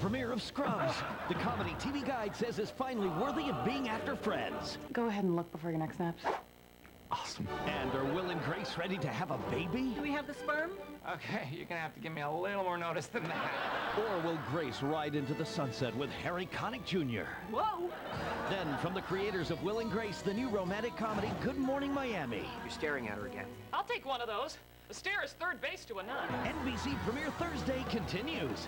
premiere of Scrubs. the comedy TV Guide says is finally worthy of being after Friends. Go ahead and look before your next snaps. Awesome. And are Will and Grace ready to have a baby? Do we have the sperm? Okay, you're gonna have to give me a little more notice than that. Or will Grace ride into the sunset with Harry Connick Jr.? Whoa! Then, from the creators of Will and Grace, the new romantic comedy Good Morning Miami. You're staring at her again. I'll take one of those. A stare is third base to a nun. NBC premiere Thursday continues.